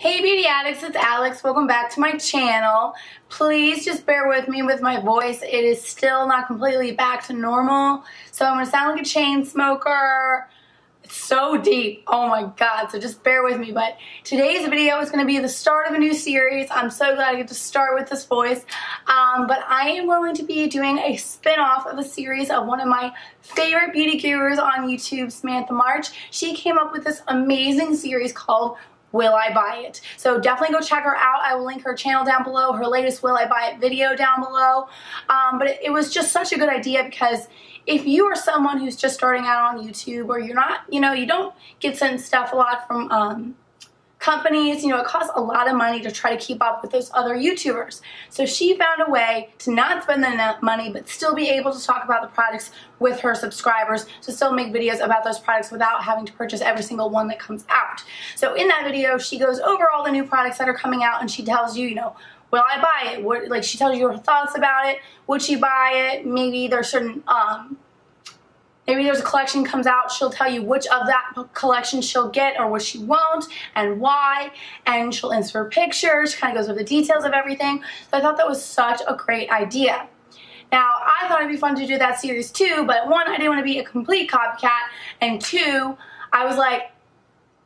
Hey beauty addicts, it's Alex. Welcome back to my channel. Please just bear with me with my voice. It is still not completely back to normal. So I'm gonna sound like a chain smoker. It's so deep. Oh my god. So just bear with me. But today's video is gonna be the start of a new series. I'm so glad I get to start with this voice. Um, but I am going to be doing a spin-off of a series of one of my favorite beauty gurus on YouTube, Samantha March. She came up with this amazing series called Will I Buy It? So definitely go check her out. I will link her channel down below, her latest Will I Buy It video down below. Um, but it, it was just such a good idea because if you are someone who's just starting out on YouTube or you're not, you know, you don't get sent stuff a lot from um, companies, you know, it costs a lot of money to try to keep up with those other YouTubers. So she found a way to not spend the money, but still be able to talk about the products with her subscribers, to still make videos about those products without having to purchase every single one that comes out. So in that video, she goes over all the new products that are coming out and she tells you, you know, will I buy it? What, like she tells you her thoughts about it. Would she buy it? Maybe there's certain um, Maybe there's a collection comes out, she'll tell you which of that collection she'll get or what she won't and why, and she'll insert pictures, kind of goes over the details of everything. So I thought that was such a great idea. Now, I thought it'd be fun to do that series too, but one, I didn't want to be a complete copycat, and two, I was like,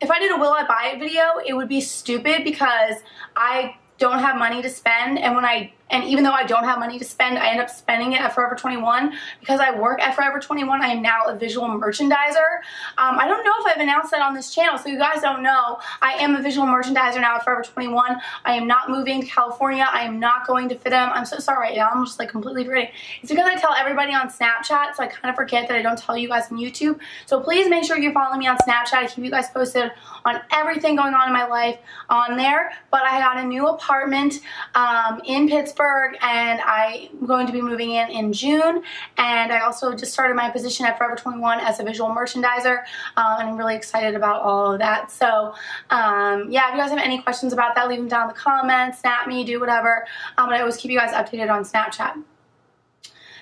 if I did a will I buy it video, it would be stupid because I don't have money to spend, and when I and even though I don't have money to spend, I end up spending it at Forever 21. Because I work at Forever 21, I am now a visual merchandiser. Um, I don't know if I've announced that on this channel, so you guys don't know. I am a visual merchandiser now at Forever 21. I am not moving to California. I am not going to FIDM. I'm so sorry. I'm just like completely forgetting. It's because I tell everybody on Snapchat, so I kind of forget that I don't tell you guys on YouTube. So please make sure you follow me on Snapchat. I keep you guys posted on everything going on in my life on there. But I got a new apartment um, in Pittsburgh Pittsburgh and I'm going to be moving in in June and I also just started my position at Forever 21 as a visual merchandiser um, and I'm really excited about all of that. So um, yeah, if you guys have any questions about that, leave them down in the comments, snap me, do whatever. Um, but I always keep you guys updated on Snapchat.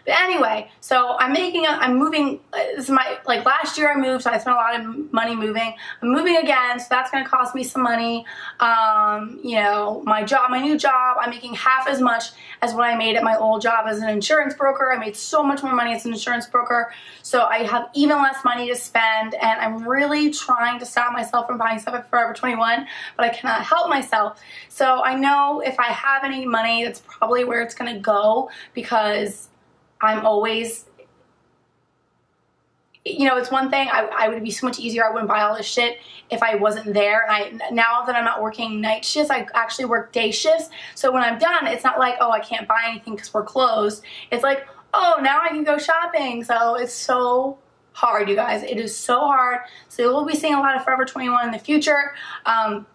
But anyway, so I'm making, a, I'm moving, this is my, like last year I moved, so I spent a lot of money moving. I'm moving again, so that's going to cost me some money. Um, you know, my job, my new job, I'm making half as much as what I made at my old job as an insurance broker. I made so much more money as an insurance broker, so I have even less money to spend, and I'm really trying to stop myself from buying stuff at Forever 21, but I cannot help myself. So I know if I have any money, that's probably where it's going to go because I'm always, you know, it's one thing, I, I would be so much easier, I wouldn't buy all this shit if I wasn't there. And I now that I'm not working night shifts, I actually work day shifts. So when I'm done, it's not like, oh, I can't buy anything because we're closed. It's like, oh, now I can go shopping. So it's so hard, you guys. It is so hard. So we'll be seeing a lot of Forever 21 in the future. Um,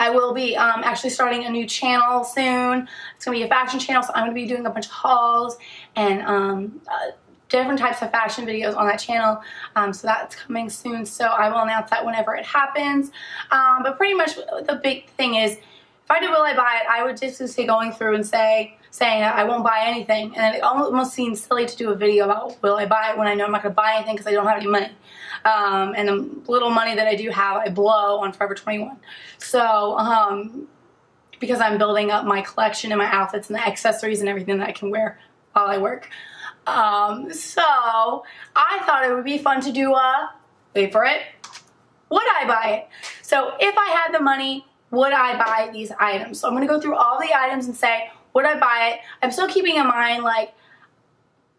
I will be um, actually starting a new channel soon. It's going to be a fashion channel, so I'm going to be doing a bunch of hauls and um, uh, different types of fashion videos on that channel. Um, so that's coming soon. So I will announce that whenever it happens. Um, but pretty much the big thing is, if I did Will I Buy It, I would just say going through and say, saying I won't buy anything. And it almost seems silly to do a video about will I buy it when I know I'm not going to buy anything because I don't have any money. Um, and the little money that I do have, I blow on Forever 21. So, um, because I'm building up my collection and my outfits and the accessories and everything that I can wear while I work. Um, so, I thought it would be fun to do a, wait for it, would I buy it? So, if I had the money, would I buy these items? So, I'm going to go through all the items and say, would I buy it? I'm still keeping in mind, like,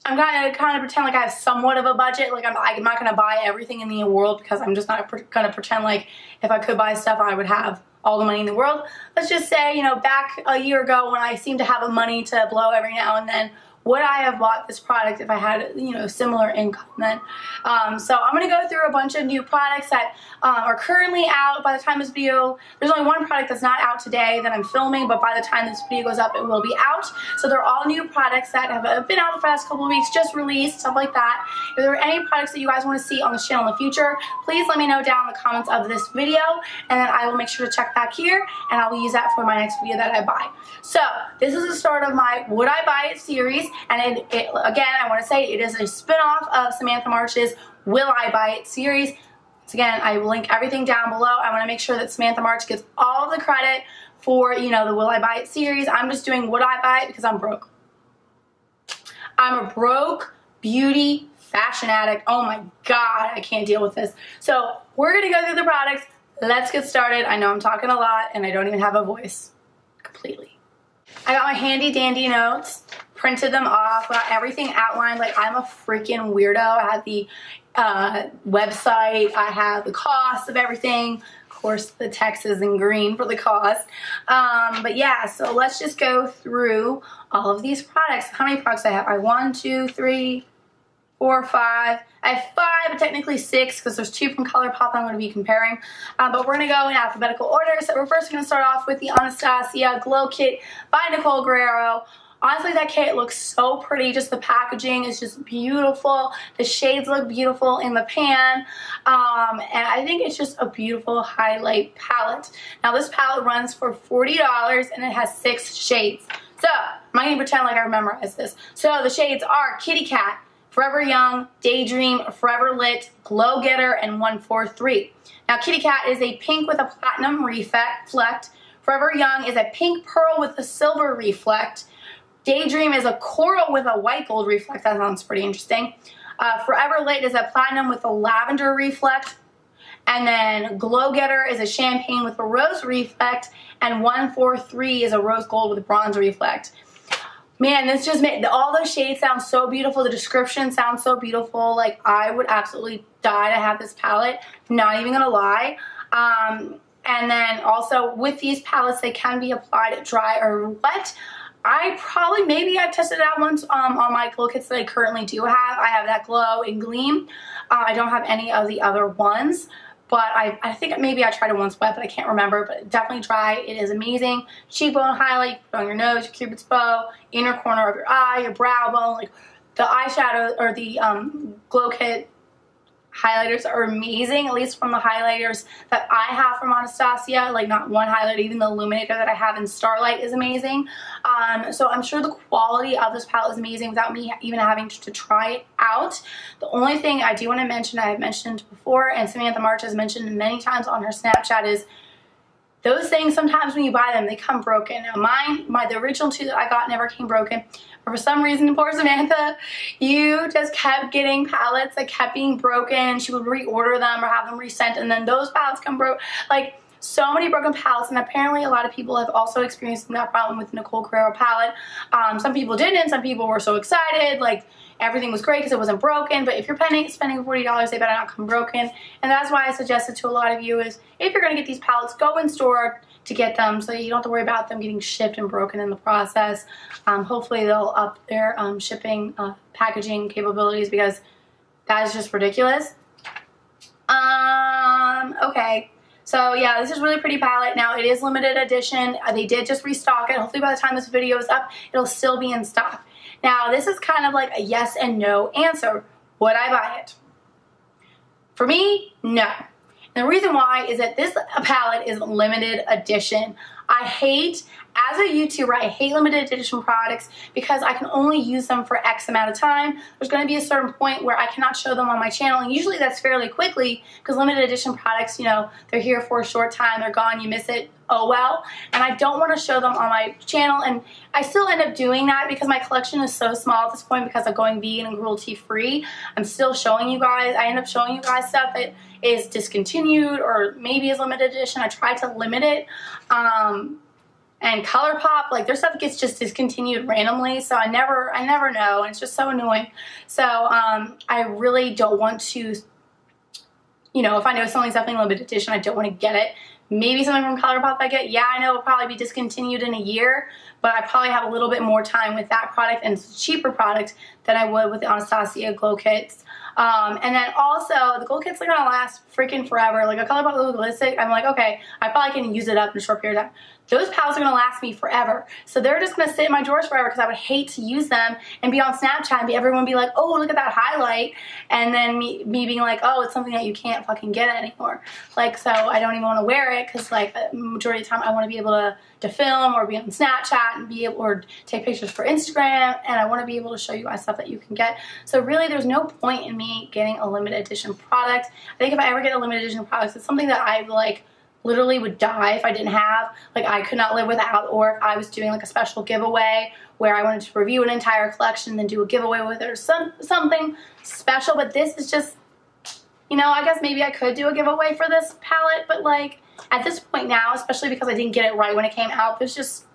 I'm to kind of pretend like I have somewhat of a budget. Like, I'm, I'm not to buy everything in the world because I'm just not going to pretend like if I could buy stuff, I would have all the money in the world. Let's just say, you know, back a year ago when I seemed to have a money to blow every now and then, would I have bought this product if I had, you know, similar income then? Um, so I'm going to go through a bunch of new products that uh, are currently out by the time this video, there's only one product that's not out today that I'm filming, but by the time this video goes up, it will be out. So they're all new products that have uh, been out the past couple of weeks, just released, stuff like that. If there are any products that you guys want to see on this channel in the future, please let me know down in the comments of this video, and then I will make sure to check back here, and I will use that for my next video that I buy. So this is the start of my Would I Buy It series. And it, it, again, I want to say it is a spinoff of Samantha March's Will I Buy It series. So again, I will link everything down below. I want to make sure that Samantha March gets all the credit for, you know, the Will I Buy It series. I'm just doing Would I Buy It because I'm broke. I'm a broke beauty fashion addict. Oh my God, I can't deal with this. So we're going to go through the products. Let's get started. I know I'm talking a lot and I don't even have a voice completely. I got my handy dandy notes, printed them off, got everything outlined like I'm a freaking weirdo. I have the uh, website, I have the cost of everything, Of course, the text is in green for the cost. Um, but yeah, so let's just go through all of these products. How many products I have? I have one, two, three, four, five. I have five, but technically six because there's two from ColourPop I'm going to be comparing. Um, but we're going to go in alphabetical order. So we're first going to start off with the Anastasia Glow Kit by Nicole Guerriero. Honestly, that kit looks so pretty. Just the packaging is just beautiful. The shades look beautiful in the pan. Um, and I think it's just a beautiful highlight palette. Now, this palette runs for $40 and it has six shades. So, I'm going to pretend like I memorized this. So, the shades are Kitty Cat, Forever Young, Daydream, Forever Lit, Glow Getter, and 143. Now, Kitty Cat is a pink with a platinum reflect. Forever Young is a pink pearl with a silver reflect. Daydream is a coral with a white gold reflect. That sounds pretty interesting. Uh, Forever Lit is a platinum with a lavender reflect. And then Glow Getter is a champagne with a rose reflect. And 143 is a rose gold with a bronze reflect. Man, this just made all those shades sound so beautiful. The description sounds so beautiful. Like I would absolutely die to have this palette. Not even gonna lie. Um, and then also with these palettes, they can be applied dry or wet. I probably, maybe I've tested it out once um, on my glow kits that I currently do have. I have that glow and gleam. Uh, I don't have any of the other ones, but I, I think maybe I tried it once wet, but I can't remember, but definitely try. It is amazing. Cheekbone highlight, on your nose, your cupid's bow, inner corner of your eye, your brow bone, like the eyeshadow or the um, glow kit highlighters are amazing, at least from the highlighters that I have from Anastasia, like not one highlighter, even the illuminator that I have in Starlight is amazing. Um, so I'm sure the quality of this palette is amazing without me even having to, to try it out. The only thing I do want to mention, I have mentioned before, and Samantha March has mentioned many times on her Snapchat is those things sometimes when you buy them they come broken now mine my the original two that i got never came broken but for some reason poor samantha you just kept getting palettes that kept being broken she would reorder them or have them resent and then those palettes come broke like so many broken palettes and apparently a lot of people have also experienced that problem with Nicole Guerriero palette. Um, some people didn't, some people were so excited, like everything was great because it wasn't broken, but if you're spending, spending $40, they better not come broken. And that's why I suggested to a lot of you is if you're going to get these palettes, go in store to get them so you don't have to worry about them getting shipped and broken in the process. Um, hopefully they'll up their um, shipping uh, packaging capabilities because that is just ridiculous. Um, okay. So yeah, this is really pretty palette. Now it is limited edition. Uh, they did just restock it. Hopefully by the time this video is up, it'll still be in stock. Now, this is kind of like a yes and no answer. Would I buy it? For me, no. And the reason why is that this palette is limited edition. I hate as a YouTuber, I hate limited edition products because I can only use them for X amount of time. There's going to be a certain point where I cannot show them on my channel, and usually that's fairly quickly because limited edition products, you know, they're here for a short time, they're gone, you miss it, oh well. And I don't want to show them on my channel, and I still end up doing that because my collection is so small at this point because of going vegan and cruelty free. I'm still showing you guys, I end up showing you guys stuff that is discontinued or maybe is limited edition. I try to limit it. Um, and ColourPop, like their stuff gets just discontinued randomly, so I never, I never know, and it's just so annoying. So um, I really don't want to, you know, if I know something's definitely limited edition, I don't want to get it. Maybe something from ColourPop I get, yeah, I know it'll probably be discontinued in a year, but I probably have a little bit more time with that product and it's a cheaper product than I would with the Anastasia Glow Kits. Um, and then also, the Glow Kits are gonna last freaking forever. Like a ColourPop Glow Lipstick, I'm like, okay, I probably can use it up in a short period of time those palettes are to last me forever. So they're just to sit in my drawers forever because I would hate to use them and be on Snapchat and be everyone be like, oh, look at that highlight. And then me, me being like, oh, it's something that you can't fucking get anymore. Like, so I don't even want to wear it because like majority of the time I want to be able to, to film or be on Snapchat and be able or take pictures for Instagram. And I want to be able to show you guys stuff stuff that you can get. So really there's no point in me getting a limited edition product. I think if I ever get a limited edition product, it's something that I like literally would die if I didn't have. Like I could not live without or if I was doing like a special giveaway where I wanted to review an entire collection and then do a giveaway with it or some, something special. But this is just, you know, I guess maybe I could do a giveaway for this palette, but like at this point now, especially because I didn't get it right when it came out, there's just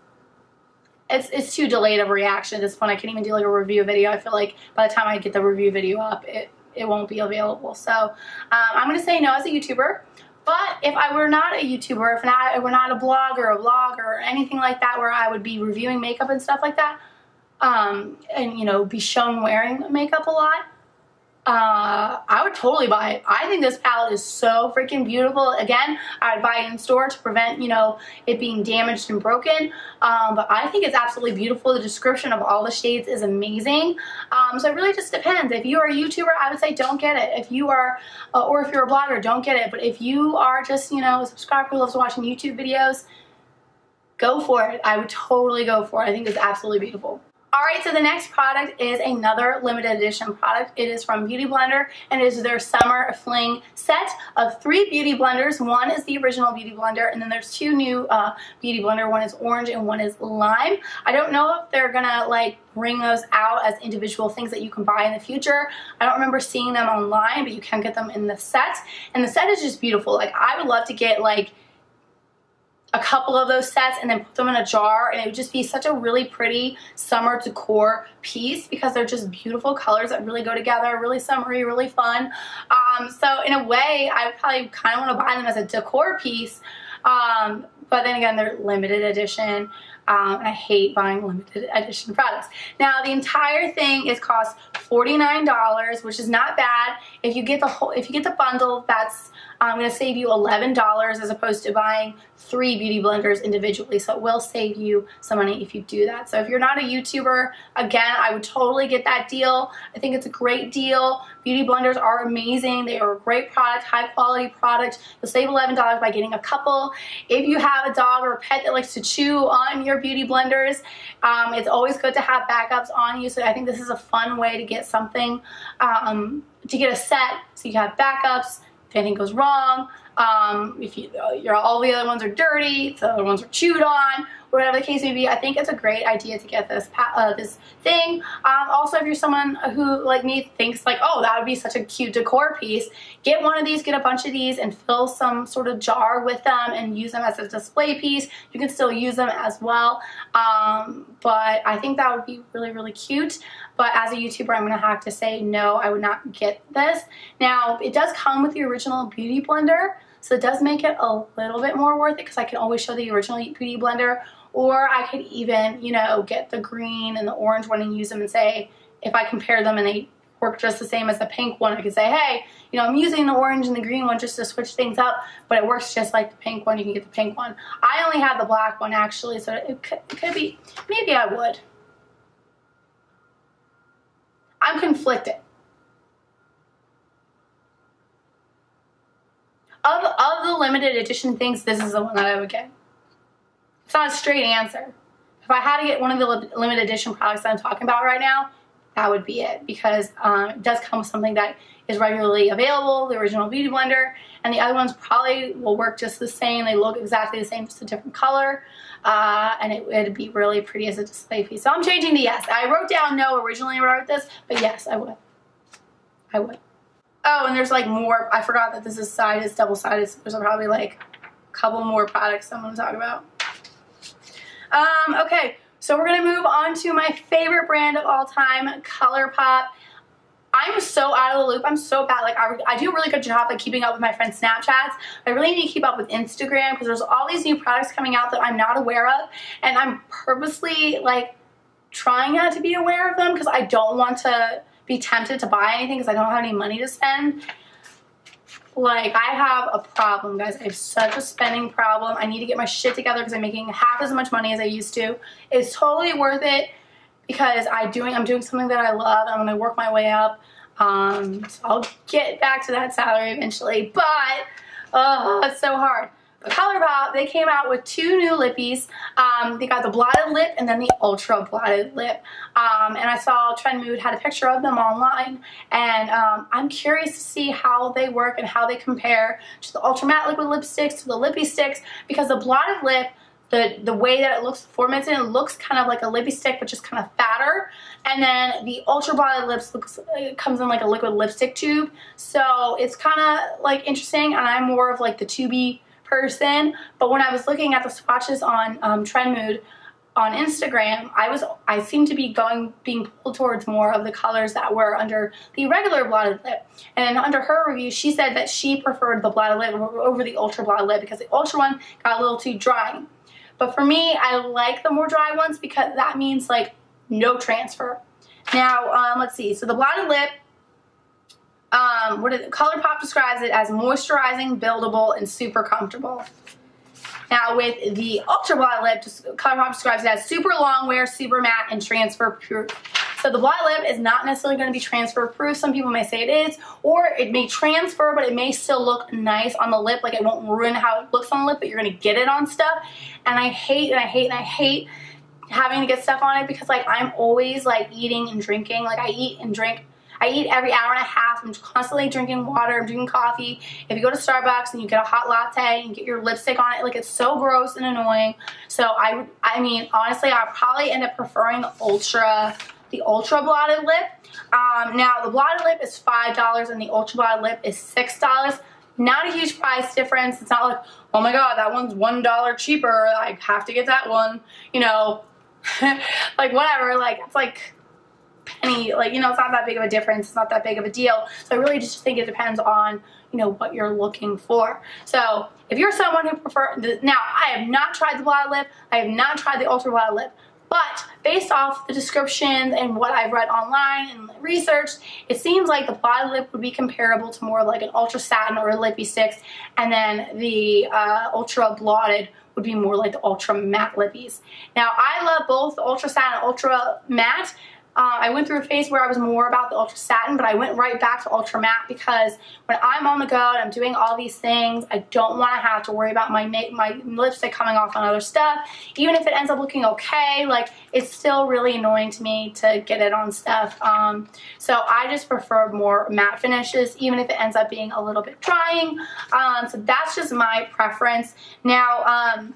it's it's too delayed of a reaction at this point. I can't even do like a review video. I feel like by the time I get the review video up, it, it won't be available. So um, I'm going to say no as a YouTuber. But if I were not a YouTuber, if I were not a blogger, a vlogger, or anything like that where I would be reviewing makeup and stuff like that, um, and, you know, be shown wearing makeup a lot, uh, I would totally buy it. I think this palette is so freaking beautiful. Again, I'd buy it in store to prevent, you know, it being damaged and broken. Um, but I think it's absolutely beautiful. The description of all the shades is amazing. Um, so it really just depends. If you are a YouTuber, I would say don't get it. If you are, uh, or if you're a blogger, don't get it. But if you are just, you know, a subscriber who loves watching YouTube videos, go for it. I would totally go for it. I think it's absolutely beautiful. Alright, so the next product is another limited edition product. It is from Beauty Blender and it is their Summer Fling set of three Beauty Blenders. One is the original Beauty Blender and then there's two new uh, Beauty Blender. One is orange and one is lime. I don't know if they're gonna like bring those out as individual things that you can buy in the future. I don't remember seeing them online, but you can get them in the set. And the set is just beautiful. Like I would love to get like a couple of those sets and then put them in a jar and it would just be such a really pretty summer decor piece because they're just beautiful colors that really go together, really summery, really fun. Um, so in a way, I probably kind of want to buy them as a decor piece, um, but then again, they're limited edition. Um, and I hate buying limited edition products. Now the entire thing is cost $49, which is not bad. If you get the whole, if you get the bundle, that's I'm going to save you $11 as opposed to buying three beauty blenders individually. So it will save you some money if you do that. So if you're not a YouTuber, again, I would totally get that deal. I think it's a great deal. Beauty blenders are amazing. They are a great product, high quality product. You'll save $11 by getting a couple. If you have a dog or a pet that likes to chew on your beauty blenders, um, it's always good to have backups on you. So I think this is a fun way to get something, um, to get a set so you have backups if anything goes wrong, um, if you, uh, all the other ones are dirty, the other ones are chewed on, whatever the case may be, I think it's a great idea to get this uh, this thing. Um, also, if you're someone who, like me, thinks like, oh, that would be such a cute decor piece, get one of these, get a bunch of these, and fill some sort of jar with them and use them as a display piece. You can still use them as well, um, but I think that would be really, really cute. But as a YouTuber, I'm going to have to say, no, I would not get this. Now, it does come with the original Beauty Blender, so it does make it a little bit more worth it because I can always show the original Beauty Blender or I could even, you know, get the green and the orange one and use them and say, if I compare them and they work just the same as the pink one, I could say, hey, you know, I'm using the orange and the green one just to switch things up, but it works just like the pink one. You can get the pink one. I only have the black one actually, so it could, it could be, maybe I would. I'm conflicted. Of, of the limited edition things, this is the one that I would get. It's not a straight answer. If I had to get one of the limited edition products that I'm talking about right now, that would be it because um, it does come with something that is regularly available, the original Beauty Blender, and the other ones probably will work just the same. They look exactly the same, just a different color, uh, and it would be really pretty as a display piece. So I'm changing to yes. I wrote down no originally when I wrote this, but yes, I would. I would. Oh, and there's like more. I forgot that this is sided, double-sided, so there's probably like a couple more products I'm to talk about. Um, okay, so we're going to move on to my favorite brand of all time, ColourPop. I'm so out of the loop. I'm so bad. Like, I, I do a really good job like keeping up with my friends' Snapchats. I really need to keep up with Instagram because there's all these new products coming out that I'm not aware of. And I'm purposely, like, trying not to be aware of them because I don't want to be tempted to buy anything because I don't have any money to spend. Like, I have a problem, guys. I have such a spending problem. I need to get my shit together because I'm making half as much money as I used to. It's totally worth it because I doing I'm doing something that I love. I'm gonna work my way up. Um, so I'll get back to that salary eventually, but uh, it's so hard. But ColourPop, they came out with two new lippies. Um, they got the blotted lip and then the ultra blotted lip. Um, and I saw Trend Mood had a picture of them online. And um, I'm curious to see how they work and how they compare to the ultra matte liquid lipsticks, to the lippy sticks, because the blotted lip the, the way that it looks formatted, it looks kind of like a lippy stick, but just kind of fatter. And then the Ultra Blotted Lips looks, comes in like a liquid lipstick tube. So it's kind of like interesting, and I'm more of like the tubey person. But when I was looking at the swatches on um, Trend Mood on Instagram, I was I seemed to be going being pulled towards more of the colors that were under the regular blotted lip. And under her review, she said that she preferred the blotted lip over the ultra blotted lip because the ultra one got a little too dry. But for me, I like the more dry ones because that means like no transfer. Now, um, let's see. So the blotted lip, um, what is ColourPop describes it as moisturizing, buildable, and super comfortable. Now with the Ultra Blotted Lip, ColourPop describes it as super long wear, super matte, and transfer proof. So the blotted lip is not necessarily going to be transfer proof. Some people may say it is, or it may transfer, but it may still look nice on the lip. Like it won't ruin how it looks on the lip, but you're going to get it on stuff. And I hate and I hate and I hate having to get stuff on it because like I'm always like eating and drinking. Like I eat and drink I eat every hour and a half. I'm constantly drinking water, I'm drinking coffee. If you go to Starbucks and you get a hot latte and get your lipstick on it, like it's so gross and annoying. So I I mean, honestly, I'll probably end up preferring the Ultra, the Ultra Blotted Lip. Um, now, the Blotted Lip is $5 and the Ultra Blotted Lip is $6. Not a huge price difference. It's not like, oh my god, that one's $1 cheaper. I have to get that one. You know, like whatever. Like, it's like penny, like, you know, it's not that big of a difference. It's not that big of a deal. So I really just think it depends on, you know, what you're looking for. So if you're someone who prefer, now I have not tried the blotted lip. I have not tried the ultra blotted lip. But based off the descriptions and what I've read online and researched, it seems like the blotted lip would be comparable to more like an ultra satin or a Lippie Stix, and then the uh, ultra blotted would be more like the ultra matte lippies. Now I love both the ultra satin and ultra matte. Uh, I went through a phase where I was more about the Ultra Satin, but I went right back to Ultra Matte because when I'm on the go and I'm doing all these things, I don't want to have to worry about my my lipstick coming off on other stuff. Even if it ends up looking okay, like it's still really annoying to me to get it on stuff. Um, so I just prefer more matte finishes, even if it ends up being a little bit drying. Um, so that's just my preference. Now, um,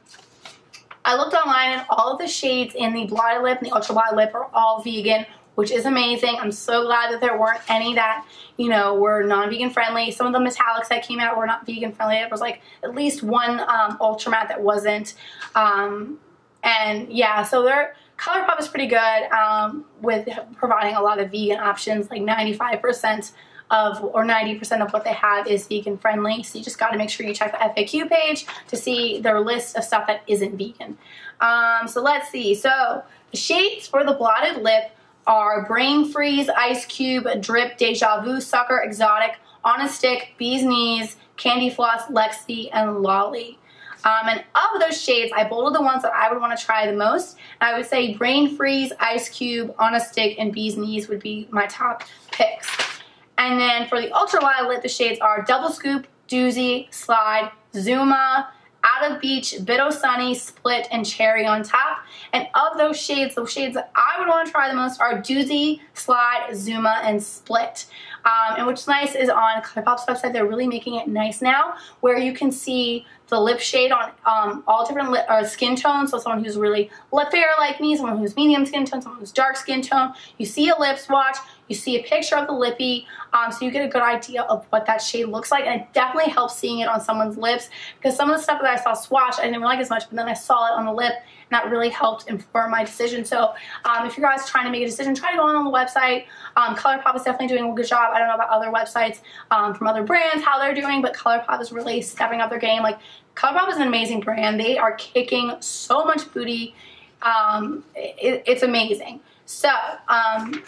I looked online and all of the shades in the Blotted Lip and the Ultra Blotted Lip are all vegan, which is amazing. I'm so glad that there weren't any that, you know, were non-vegan friendly. Some of the metallics that came out were not vegan friendly. There was like at least one um, Ultra Matte that wasn't. Um, and yeah, so their ColourPop is pretty good um, with providing a lot of vegan options, like 95% of or 90% of what they have is vegan friendly. So you just got to make sure you check the FAQ page to see their list of stuff that isn't vegan. Um, so let's see. So the shades for the blotted lip are Brain Freeze, Ice Cube, Drip, Deja Vu, Sucker, Exotic, On a Stick, Bee's Knees, Candy Floss, Lexi, and Lolly. Um, and of those shades, I bolded the ones that I would want to try the most. I would say Brain Freeze, Ice Cube, On a Stick, and Bee's Knees would be my top picks. And then for the Ultra Blotted, the shades are Double Scoop, Doozy, Slide, Zuma, Out of Beach, Bitto Sunny, Split, and Cherry on top. And of those shades, the shades that I would want to try the most are Doozy, Slide, Zuma, and Split. Um, and what's nice is on ColourPop's website, they're really making it nice now, where you can see the lip shade on um, all different lip, uh, skin tones. So someone who's really lip fair like me, someone who's medium skin tone, someone who's dark skin tone. You see a lip swatch, you see a picture of the lippy, um, so you get a good idea of what that shade looks like. And it definitely helps seeing it on someone's lips because some of the stuff that I saw swatch, I didn't like as much, but then I saw it on the lip and that really helped inform my decision. So um, if you guys trying to make a decision, try to go on, on the website. Um, ColourPop is definitely doing a good job. I don't know about other websites um, from other brands, how they're doing, but ColourPop is really stepping up their game. Like ColourPop is an amazing brand. They are kicking so much booty. Um, it, it's amazing. So, um,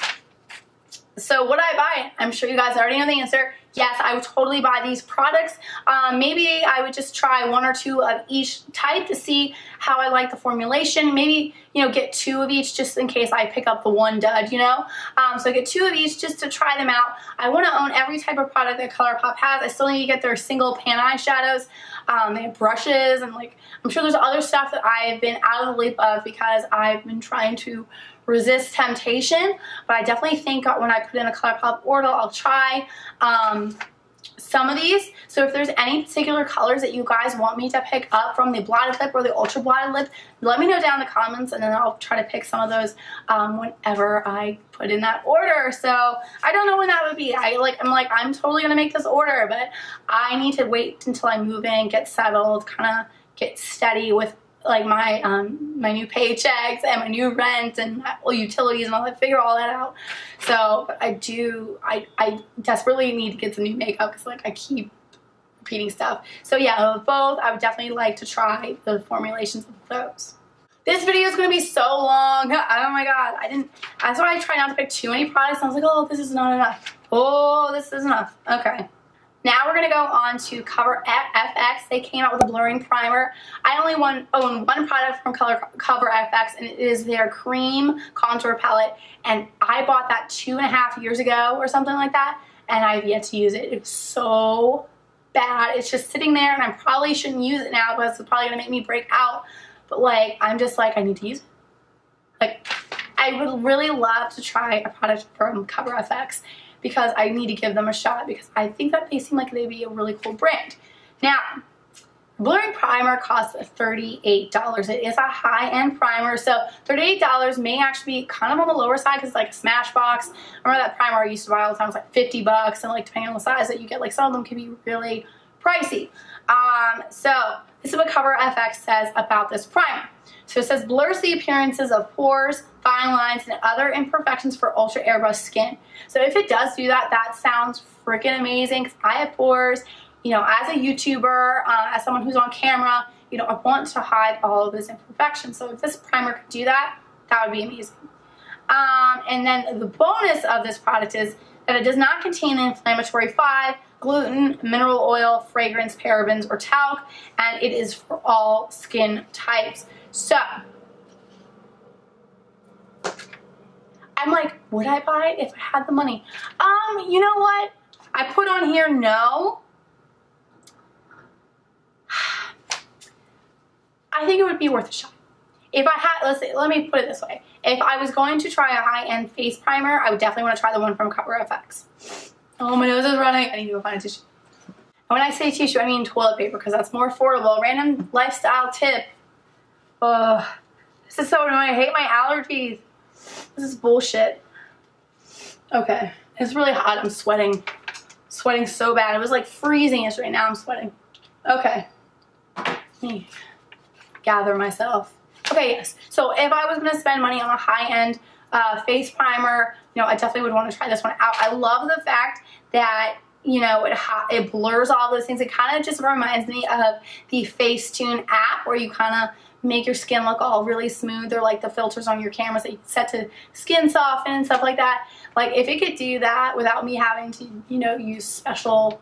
so what I buy, I'm sure you guys already know the answer. yes, I would totally buy these products. Um, maybe I would just try one or two of each type to see how I like the formulation. Maybe, you know, get two of each just in case I pick up the one dud, you know? Um, so I get two of each just to try them out. I want to own every type of product that ColourPop has. I still need to get their single pan eyeshadows. Um, they have brushes and like, I'm sure there's other stuff that I have been out of the loop of because I've been trying to resist temptation. But I definitely think when I put in a ColourPop order, I'll try um, some of these. So if there's any particular colors that you guys want me to pick up from the blotted lip or the ultra blotted lip, let me know down in the comments and then I'll try to pick some of those um, whenever I put in that order. So I don't know when that would be. I like I'm like I'm totally gonna make this order, but I need to wait until I move in, get settled, kind of get steady with like my um, my new paychecks and my new rent and all utilities and all that, figure all that out. So I do, I, I desperately need to get some new makeup because like I keep repeating stuff. So yeah, both, I would definitely like to try the formulations of those. This video is going to be so long. Oh my god, I didn't, that's why I try not to pick too many products. I was like, oh, this is not enough. Oh, this is enough. Okay. Now we're going to go on to Cover FX. They came out with a blurring primer. I only own one product from Color Cover FX, and it is their cream contour palette. And I bought that two and a half years ago or something like that, and I've yet to use it. It's so bad. It's just sitting there, and I probably shouldn't use it now because it's probably going to make me break out. But, like, I'm just like, I need to use it. Like, I would really love to try a product from Cover FX because I need to give them a shot because I think that they seem like they'd be a really cool brand. Now, Blurring primer costs $38. It is a high-end primer, so $38 may actually be kind of on the lower side because it's like a Smashbox. I remember that primer I used to buy all the time was like 50 bucks, and like depending on the size that you get, like some of them can be really pricey. Um, so this is what Cover FX says about this primer. So it says blurs the appearances of pores, fine lines, and other imperfections for ultra airbrush skin. So if it does do that, that sounds freaking amazing because I have pores. You know, as a YouTuber, uh, as someone who's on camera, you know, I want to hide all of those imperfections. So if this primer could do that, that would be amazing. Um, and then the bonus of this product is that it does not contain inflammatory 5, gluten, mineral oil, fragrance, parabens, or talc, and it is for all skin types. So, I'm like, would I buy it if I had the money? Um, you know what? I put on here no. I think it would be worth a shot. If I had, let's say, let me put it this way. If I was going to try a high-end face primer, I would definitely want to try the one from Cover FX. Oh, my nose is running. I need to go find a tissue. And when I say tissue, I mean toilet paper because that's more affordable. Random lifestyle tip. Ugh. This is so annoying. I hate my allergies. This is bullshit. Okay. It's really hot. I'm sweating. Sweating so bad. It was like freezing yesterday. Now I'm sweating. Okay. Me gather myself. Okay, yes. So if I was going to spend money on a high-end uh, face primer, you know, I definitely would want to try this one out. I love the fact that you know, it, it blurs all those things. It kind of just reminds me of the Facetune app where you kind of make your skin look all really smooth or like the filters on your cameras that you set to skin soften and stuff like that. Like if it could do that without me having to, you know, use special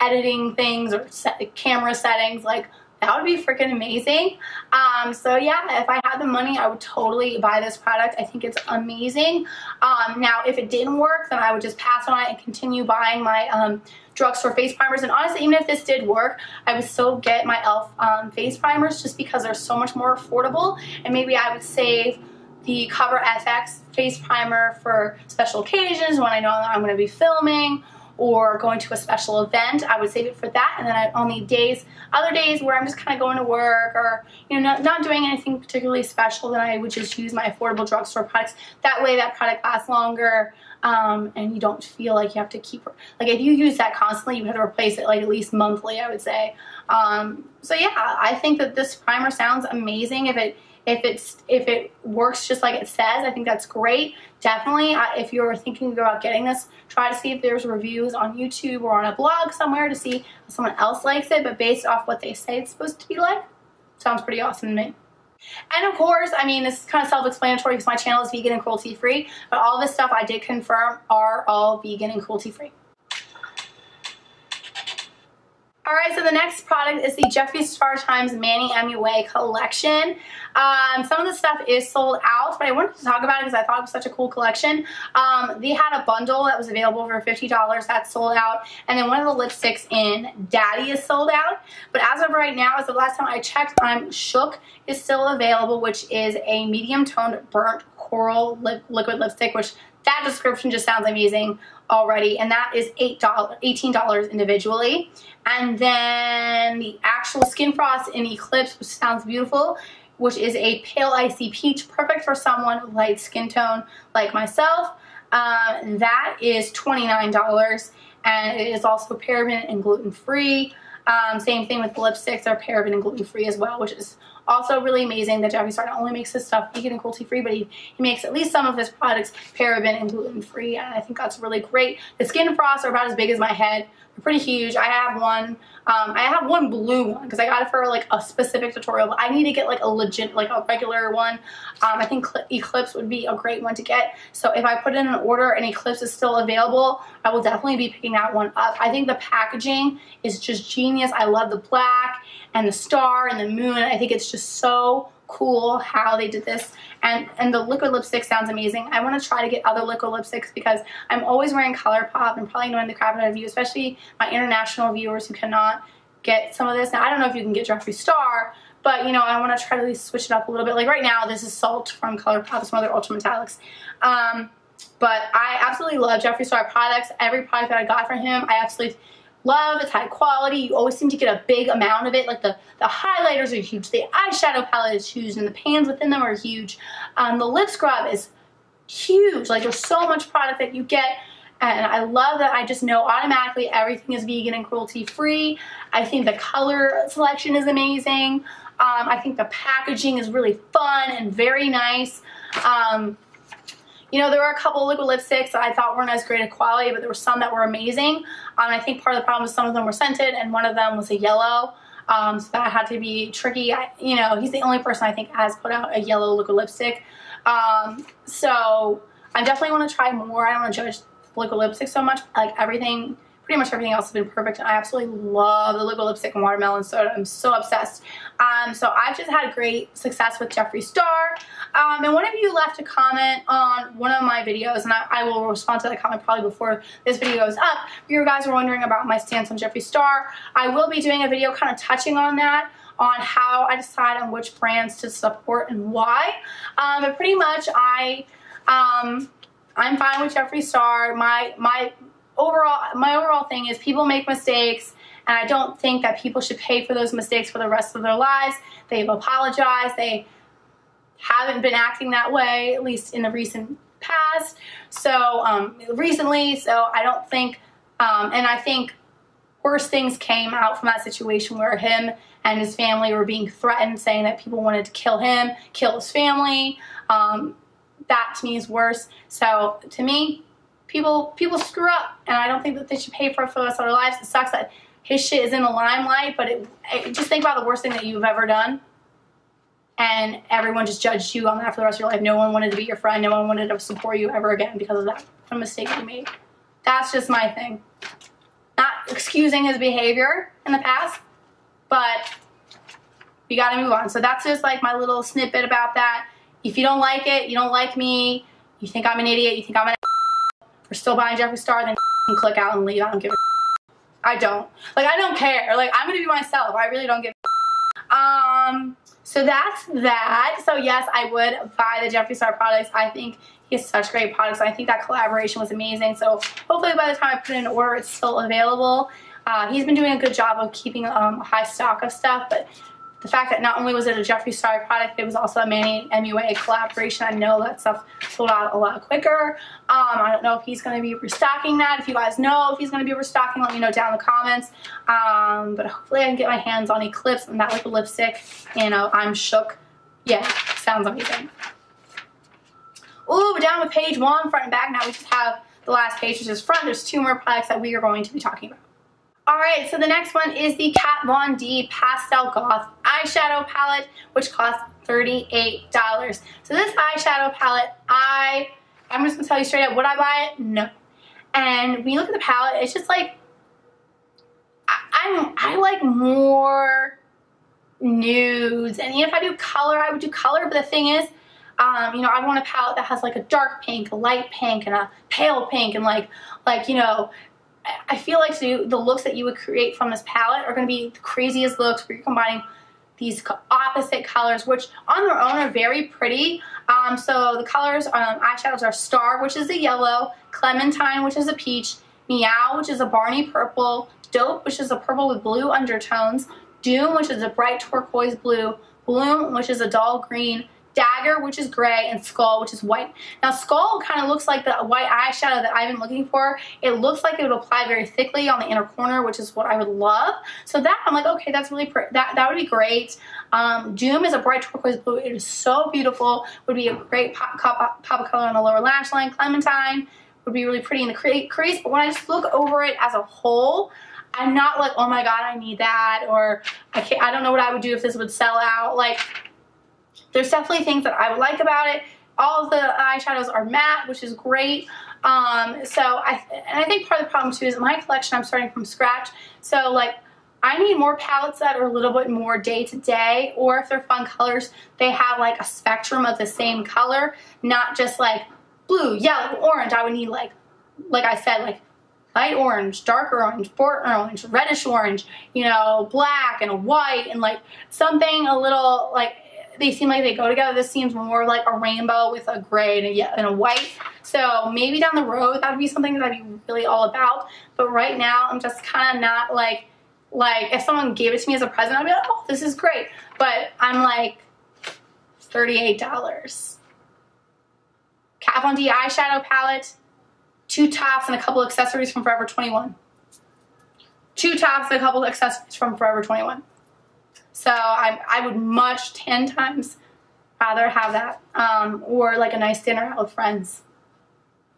editing things or set, camera settings, like that would be freaking amazing. Um, so yeah, if I had the money, I would totally buy this product. I think it's amazing. Um, now, if it didn't work, then I would just pass on it and continue buying my um, drugstore face primers. And honestly, even if this did work, I would still get my e.l.f. Um, face primers just because they're so much more affordable. And maybe I would save the Cover FX face primer for special occasions when I know that I'm going to be filming or going to a special event, I would save it for that. And then I, on the days, other days where I'm just kind of going to work or, you know, not, not doing anything particularly special, then I would just use my affordable drugstore products. That way that product lasts longer um, and you don't feel like you have to keep, like if you use that constantly, you have to replace it like at least monthly, I would say. Um, so yeah, I think that this primer sounds amazing. If it, if it's if it works just like it says, I think that's great. Definitely, if you're thinking about getting this, try to see if there's reviews on YouTube or on a blog somewhere to see if someone else likes it. But based off what they say it's supposed to be like, sounds pretty awesome to me. And of course, I mean, this is kind of self-explanatory because my channel is vegan and cruelty-free, but all this stuff I did confirm are all vegan and cruelty-free. Alright, so the next product is the Jeffree Star Times Manny MUA collection. Um, some of the stuff is sold out, but I wanted to talk about it because I thought it was such a cool collection. Um, they had a bundle that was available for $50. That's sold out. And then one of the lipsticks in Daddy is sold out. But as of right now, as the last time I checked, I'm Shook is still available, which is a medium toned burnt coral liquid lipstick, which that description just sounds amazing already. And that is $8, $18 individually. And then the actual Skin Frost in Eclipse, which sounds beautiful, which is a pale icy peach, perfect for someone with light skin tone like myself. Um, that is $29 and it is also paraben and gluten free. Um, same thing with lipsticks, they're paraben and gluten free as well, which is also really amazing that Jeffree Star not only makes his stuff vegan and cruelty free, but he, he makes at least some of his products paraben and gluten free, and I think that's really great. The Skin Frosts are about as big as my head. Pretty huge. I have one. Um, I have one blue one because I got it for like a specific tutorial, but I need to get like a legit, like a regular one. Um, I think Eclipse would be a great one to get. So if I put in an order and Eclipse is still available, I will definitely be picking that one up. I think the packaging is just genius. I love the black and the star and the moon. I think it's just so cool how they did this. And and the liquid lipstick sounds amazing. I want to try to get other liquid lipsticks because I'm always wearing ColourPop and probably annoying the crap out of you especially my international viewers who cannot get some of this. Now I don't know if you can get Jeffree Star but you know I want to try to at least switch it up a little bit. Like right now this is Salt from ColourPop it's one of their ultra metallics. Um, but I absolutely love Jeffree Star products. Every product that I got from him I absolutely love. It's high quality. You always seem to get a big amount of it. Like the, the highlighters are huge. The eyeshadow palette is huge. And the pans within them are huge. Um, the lip scrub is huge. Like there's so much product that you get. And I love that I just know automatically everything is vegan and cruelty free. I think the color selection is amazing. Um, I think the packaging is really fun and very nice. Um, you know, there were a couple liquid lipsticks that I thought weren't as great a quality, but there were some that were amazing. Um, I think part of the problem was some of them were scented, and one of them was a yellow. Um, so that had to be tricky. I, you know, he's the only person I think has put out a yellow liquid lipstick. Um, so I definitely want to try more. I don't want to judge liquid lipstick so much. Like everything pretty much everything else has been perfect. And I absolutely love the liquid lipstick and watermelon soda. I'm so obsessed. Um, so I've just had great success with Jeffree Star. Um, and one of you left a comment on one of my videos, and I, I, will respond to that comment probably before this video goes up. If You guys were wondering about my stance on Jeffree Star. I will be doing a video kind of touching on that on how I decide on which brands to support and why. Um, but pretty much I, um, I'm fine with Jeffree Star. My, my overall, my overall thing is people make mistakes and I don't think that people should pay for those mistakes for the rest of their lives. They've apologized. They haven't been acting that way, at least in the recent past. So, um, recently, so I don't think, um, and I think worse things came out from that situation where him and his family were being threatened, saying that people wanted to kill him, kill his family. Um, that to me is worse. So, to me, people people screw up, and I don't think that they should pay for it for the rest of their lives. It sucks that his shit is in the limelight, but it, it, just think about the worst thing that you've ever done, and everyone just judged you on that for the rest of your life. No one wanted to be your friend. No one wanted to support you ever again because of that a mistake you made. That's just my thing. Not excusing his behavior in the past, but we got to move on. So that's just like my little snippet about that. If you don't like it, you don't like me, you think I'm an idiot, you think I'm an for still buying Jeffree Star, then click out and leave. I don't give a I don't. Like, I don't care. Like, I'm going to be myself. I really don't give Um, so that's that. So yes, I would buy the Jeffree Star products. I think he has such great products. I think that collaboration was amazing. So hopefully by the time I put in an order, it's still available. Uh, he's been doing a good job of keeping um, a high stock of stuff, but the fact that not only was it a Jeffree Star product, it was also a Manny MUA collaboration. I know that stuff sold out a lot quicker. Um, I don't know if he's going to be restocking that. If you guys know if he's going to be restocking, let me know down in the comments. Um, but hopefully I can get my hands on Eclipse and that the lipstick. You know, I'm shook. Yeah, sounds amazing. Ooh, we're down with page one, front and back. Now we just have the last page, which is front. There's two more products that we are going to be talking about. Alright, so the next one is the Kat Von D Pastel Goth eyeshadow palette, which costs $38. So this eyeshadow palette, I, I'm just to tell you straight up, would I buy it? No. And when you look at the palette, it's just like, I, I'm, I like more nudes. And if I do color, I would do color. But the thing is, um, you know, I want a palette that has like a dark pink, a light pink, and a pale pink, and like, like you know, I feel like the, the looks that you would create from this palette are going to be the craziest looks where you're combining these opposite colors, which on their own are very pretty. Um, so the colors, um, eyeshadows are Star, which is a yellow, Clementine, which is a peach, Meow, which is a Barney purple, Dope, which is a purple with blue undertones, Doom, which is a bright turquoise blue, Bloom, which is a dull green, Dagger, which is gray, and Skull, which is white. Now, Skull kind of looks like the white eyeshadow that I've been looking for. It looks like it would apply very thickly on the inner corner, which is what I would love. So that, I'm like, okay, that's really, that, that would be great. Um, Doom is a bright turquoise blue. It is so beautiful. Would be a great pop, pop, pop of color on the lower lash line. Clementine would be really pretty in the crease. But when I just look over it as a whole, I'm not like, oh my god, I need that, or I can't. I don't know what I would do if this would sell out. Like, there's definitely things that I would like about it. All of the eyeshadows are matte, which is great. Um, so I, and I think part of the problem too is my collection, I'm starting from scratch. So like, I need more palettes that are a little bit more day to day, or if they're fun colors, they have like a spectrum of the same color, not just like blue, yellow, orange. I would need like, like I said, like light orange, darker orange, burnt orange, reddish orange, you know, black and white and like something a little like they seem like they go together. This seems more like a rainbow with a gray and a, and a white. So maybe down the road that would be something that I'd be really all about. But right now I'm just kind of not like, like if someone gave it to me as a present, I'd be like, oh, this is great. But I'm like, $38. Kat Von D eyeshadow palette, two tops and a couple accessories from Forever 21. Two tops and a couple accessories from Forever 21. So I, I would much 10 times rather have that um, or like a nice dinner out with friends.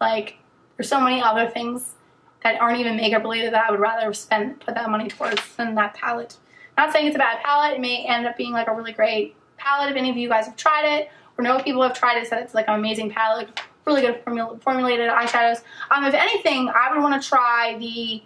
Like there's so many other things that aren't even makeup related that I would rather spend put that money towards than that palette. Not saying it's a bad palette. It may end up being like a really great palette if any of you guys have tried it or know people have tried it said it's like an amazing palette. Really good formula, formulated eyeshadows. Um, if anything, I would want to try the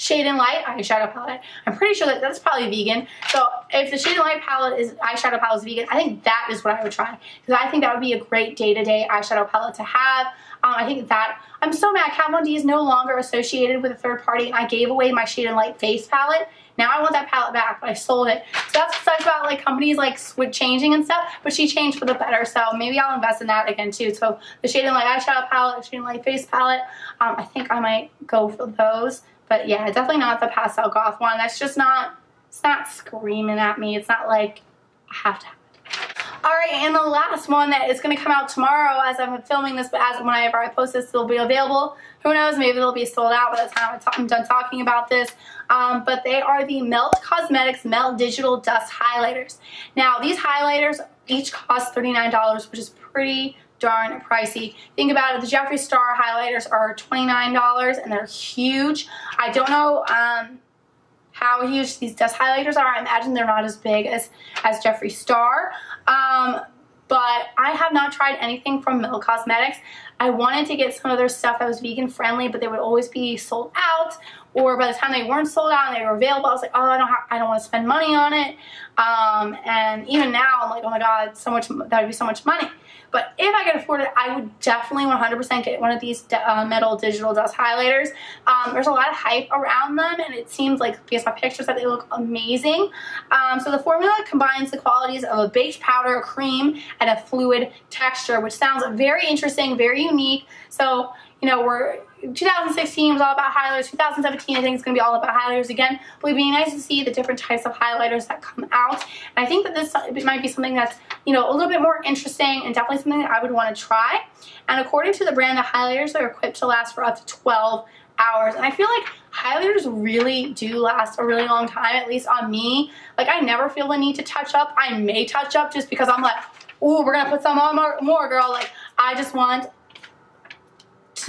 Shade and Light eyeshadow palette. I'm pretty sure that that's probably vegan. So if the Shade and Light palette is eyeshadow palette is vegan, I think that is what I would try because I think that would be a great day-to-day -day eyeshadow palette to have. Um, I think that I'm so mad. Kat Von D is no longer associated with a third party, and I gave away my Shade and Light face palette. Now I want that palette back, but I sold it. So that's what sucks about like companies like with changing and stuff, but she changed for the better. So maybe I'll invest in that again too. So the Shade and Light eyeshadow palette, Shade and Light face palette, um, I think I might go for those. But yeah, definitely not the pastel goth one. That's just not, it's not screaming at me. It's not like I have to have it. Alright, and the last one that is going to come out tomorrow as I'm filming this, but as whenever I post this, it'll be available. Who knows, maybe they'll be sold out by the time I'm done talking about this. Um, but they are the Melt Cosmetics Melt Digital Dust Highlighters. Now, these highlighters each cost $39, which is pretty darn pricey. Think about it, the Jeffree Star highlighters are $29 and they're huge. I don't know um, how huge these dust highlighters are. I imagine they're not as big as, as Jeffree Star. Um, but I have not tried anything from Melt Cosmetics. I wanted to get some of their stuff that was vegan friendly, but they would always be sold out or by the time they weren't sold out and they were available, I was like, oh, I don't, I don't want to spend money on it. Um, and even now, I'm like, oh my god, so much that would be so much money. But if I could afford it, I would definitely 100% get one of these uh, Melt digital dust highlighters. Um, there's a lot of hype around them, and it seems like, based on pictures, that they look amazing. Um, so the formula combines the qualities of a baked powder, a cream, and a fluid texture, which sounds very interesting, very unique. So, you know, we're 2016 was all about highlighters. 2017, I think it's going to be all about highlighters again. But it'd be nice to see the different types of highlighters that come out. And I think that this might be something that's, you know, a little bit more interesting and definitely something that I would want to try. And according to the brand, the highlighters are equipped to last for up to 12 hours. And I feel like highlighters really do last a really long time, at least on me. Like, I never feel the need to touch up. I may touch up just because I'm like, ooh, we're going to put some on more, more, girl. Like, I just want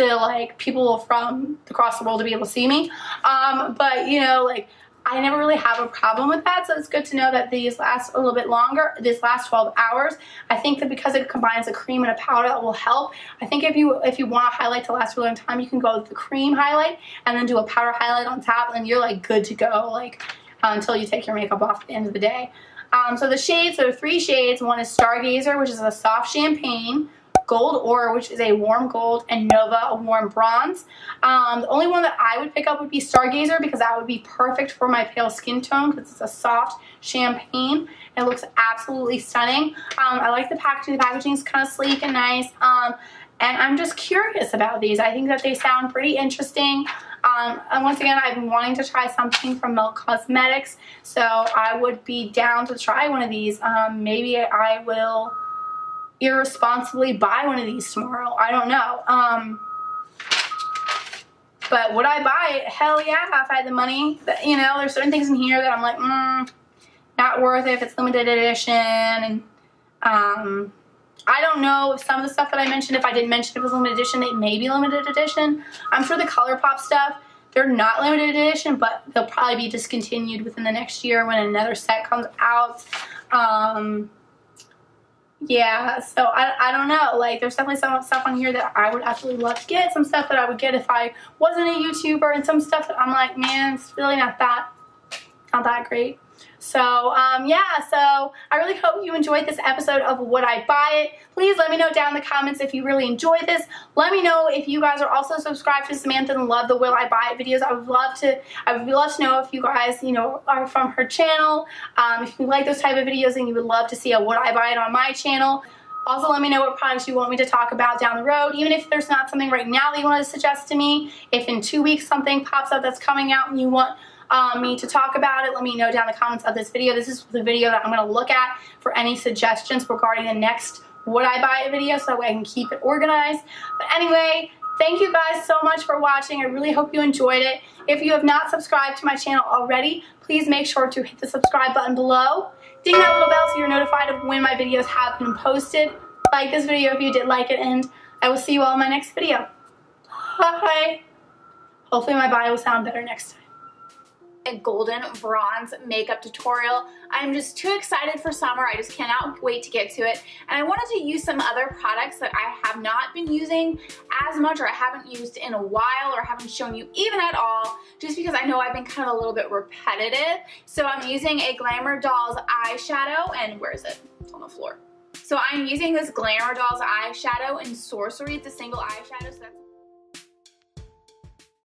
to like people from across the world to be able to see me. Um, but you know, like I never really have a problem with that, so it's good to know that these last a little bit longer, this last 12 hours. I think that because it combines a cream and a powder, that will help. I think if you if you want a highlight to last a really long time, you can go with the cream highlight and then do a powder highlight on top, and you're like good to go, like uh, until you take your makeup off at the end of the day. Um, so the shades, are three shades. One is Stargazer, which is a soft champagne. Gold Ore, which is a warm gold, and Nova, a warm bronze. Um, the only one that I would pick up would be Stargazer because that would be perfect for my pale skin tone because it's a soft champagne. It looks absolutely stunning. Um, I like the packaging. The packaging is kind of sleek and nice. Um, and I'm just curious about these. I think that they sound pretty interesting. Um, and once again, I've been wanting to try something from Melt Cosmetics, so I would be down to try one of these. Um, maybe I will irresponsibly buy one of these tomorrow. I don't know. Um, but would I buy it? Hell yeah, if I had the money. But, you know, there's certain things in here that I'm like, mm, not worth it if it's limited edition. And um, I don't know if some of the stuff that I mentioned, if I didn't mention it was limited edition, it may be limited edition. I'm sure the ColourPop stuff, they're not limited edition, but they'll probably be discontinued within the next year when another set comes out. Um, yeah, so I, I don't know. Like, there's definitely some stuff on here that I would absolutely love to get. Some stuff that I would get if I wasn't a YouTuber, and some stuff that I'm like, man, it's really not that, not that great. So, um, yeah, so I really hope you enjoyed this episode of Would I Buy It. Please let me know down in the comments if you really enjoyed this. Let me know if you guys are also subscribed to Samantha and love the Will I Buy It videos. I would love to, I would love to know if you guys, you know, are from her channel. Um, if you like those type of videos and you would love to see a Would I Buy It on my channel. Also, let me know what products you want me to talk about down the road, even if there's not something right now that you want to suggest to me. If in two weeks something pops up that's coming out and you want um, me to talk about it, let me know down in the comments of this video. This is the video that I'm going to look at for any suggestions regarding the next Would I Buy It video so that way I can keep it organized. But anyway, thank you guys so much for watching. I really hope you enjoyed it. If you have not subscribed to my channel already, please make sure to hit the subscribe button below. Ding that little bell so you're notified of when my videos have been posted. Like this video if you did like it, and I will see you all in my next video. Bye! Hopefully my bio will sound better next time a golden bronze makeup tutorial. I'm just too excited for summer. I just cannot wait to get to it. And I wanted to use some other products that I have not been using as much or I haven't used in a while or haven't shown you even at all just because I know I've been kind of a little bit repetitive. So I'm using a Glamour Dolls eyeshadow and where is it? It's on the floor. So I'm using this Glamour Dolls eyeshadow in Sorcery. It's a single eyeshadow so that's